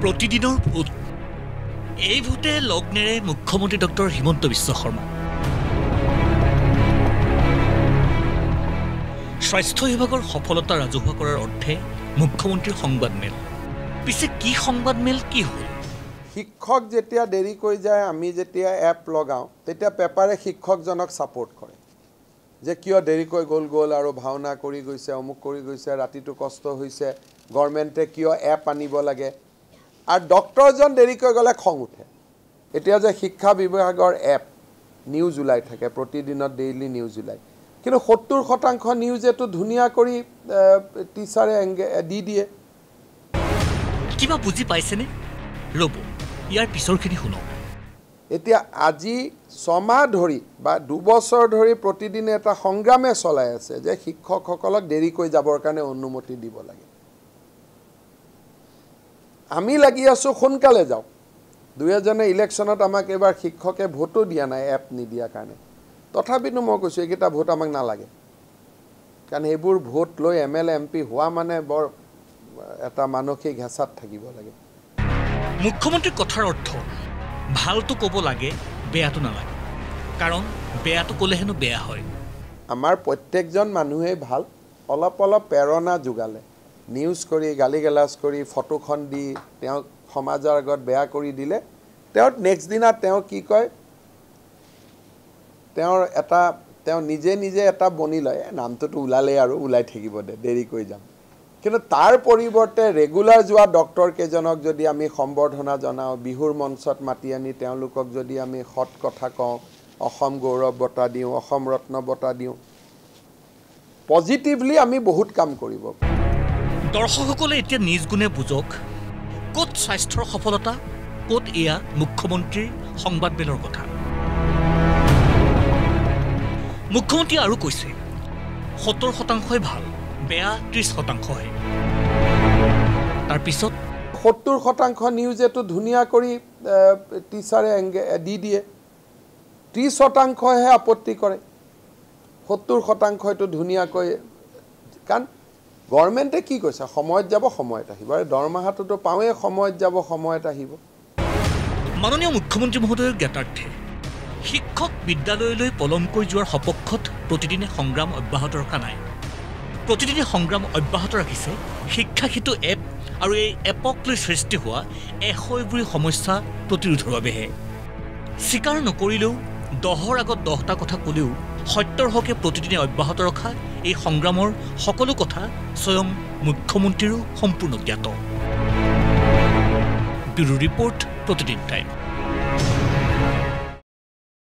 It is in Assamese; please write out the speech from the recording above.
প্ৰতিদিনৰ ভোট। এই ভোটে লগ নেৰে মুখ্যমন্ত্ৰী ডক্টৰ হিমন্ত বিশ্ব শৰ্মা। স্বাস্থ্য বিভাগৰ সফলতা ৰাজহুৱা কৰাৰ অৰ্থে মুখ্যমন্ত্ৰীৰ সংবাদমেল পিছে কি সংবাদমেল কি হ'ল? শিক্ষক যেতিয়া দেৰি কৰি যায় আমি যেতিয়া এপ লগাওঁ তেতিয়া পেপাৰে শিক্ষকজনক ছাপৰ্ট কৰে। যে কিয় দেৰিকৈ গ'ল গ'ল আৰু ভাওনা কৰি গৈছে অমুক কৰি গৈছে ৰাতিটো কষ্ট হৈছে গভৰ্ণমেণ্টে কিয় এপ আনিব লাগে। আৰু ডক্টৰজন দেৰিকৈ গ'লে খং উঠে। এতিয়া যে শিক্ষা বিভাগৰ এপ নিউজ ওলাই থাকে প্ৰতিদিনত ডেইলি নিউজ ওলায় কিন্তু সত্তৰ শতাংশ নিউজেতো ধুনীয়া কৰি টিচাৰে এংগে দি দিয়ে। কিবা বুজি পাইছেনে? ৰ'ব ইয়াৰ পিছৰখিনি শুনক। এতিয়া আজি ছমাহ ধৰি বা দুবছৰ ধৰি প্ৰতিদিনে এটা সংগ্ৰামে চলাই আছে যে শিক্ষকসকলক দেৰিকৈ যাবৰ কাৰণে অনুমতি দিব লাগে। আমি লাগি আছোঁ সোনকালে যাওক দুই এজনে ইলেকশ্যনত আমাক এইবাৰ শিক্ষকে ভোটো দিয়া নাই এপ নিদিয়াৰ কাৰণে। তথাপিতো মই কৈছোঁ এইকেইটা ভোট আমাক নালাগে। কাৰণ এইবোৰ ভোট লৈ M L A M P হোৱা মানে বৰ এটা মানসিক হেঁচাত থাকিব লাগে। মুখ্যমন্ত্ৰীৰ কথাৰ অৰ্থ ভালটো ক'ব লাগে বেয়াটো নালাগে। কাৰণ বেয়াটো ক'লেহেনো বেয়া হয়। আমাৰ প্ৰত্যেকজন মানুহেই ভাল অলপ অলপ প্ৰেৰণা যোগালে। নিউজ কৰি গালি গালাজ কৰি ফটোখন দি তেওঁক সমাজৰ আগত বেয়া কৰি দিলে তেওঁ নেক্সট দিনা তেওঁ কি কয় তেওঁৰ এটা তেওঁ নিজে নিজে এটা বনি লয় "এ, নামটোতো ওলালেই আৰু ওলাই থাকিব দে দেৰিকৈ যাম। কিন্তু তাৰ পৰিৱৰ্তে ৰেগুলাৰ যোৱা ডক্তৰ কেইজনক যদি আমি সম্বৰ্ধনা জনাওঁ বিহুৰ মঞ্চত মাতি আনি তেওঁলোকক যদি আমি সৎ কথা কওঁ অসম গৌৰৱ বঁটা দিওঁ অসম ৰত্ন বঁটা দিওঁ পজিটিভলি আমি বহুত কাম কৰিব পাৰোঁ। দৰ্শকসকলে এতিয়া নিজ গুণে বুজক ক'ত স্বাস্থ্যৰ সফলতা ক'ত এয়া মুখ্যমন্ত্ৰীৰ সংবাদমেলৰ কথা। মুখ্যমন্ত্ৰীয়ে আৰু কৈছে সত্তৰ শতাংশই ভাল বেয়া ত্ৰিছ শতাংশহে তাৰপিছত সত্তৰ শতাংশ নিউজেতো ধুনীয়া কৰি টিচাৰে এংগে দি দিয়ে। ত্ৰিছ শতাংশহে আপত্তি কৰে। সত্তৰ শতাংশইতো ধুনীয়াকৈ কাৰণ গভৰ্ণমেণ্টে কি কৈছে? সময়ত যাব সময়ত আহিব। আৰু দৰমহাটোতো পাওঁৱেই সময়ত যাব সময়ত আহিব। মাননীয় মুখ্যমন্ত্ৰী মহোদয়ৰ জ্ঞাতাৰ্থে শিক্ষক বিদ্যালয়লৈ পলমকৈ যোৱাৰ সপক্ষত প্ৰতিদিনে সংগ্ৰাম অব্যাহত ৰখা নাই। প্ৰতিদিনে সংগ্ৰাম অব্যাহত ৰাখিছে শিক্ষা সেতু এপ আৰু এই এপক লৈ সৃষ্টি হোৱা এশৈবুৰি সমস্যা প্ৰতিৰোধৰ বাবেহে। স্বীকাৰ নকৰিলেও দহৰ আগত দহটা কথা ক'লেও সত্যৰ হকে প্ৰতিদিনে অব্যাহত ৰখা এই সংগ্ৰামৰ সকলো কথা স্বয়ং মুখ্যমন্ত্ৰীৰো সম্পূৰ্ণ জ্ঞাত। Bureau report Pratidin time.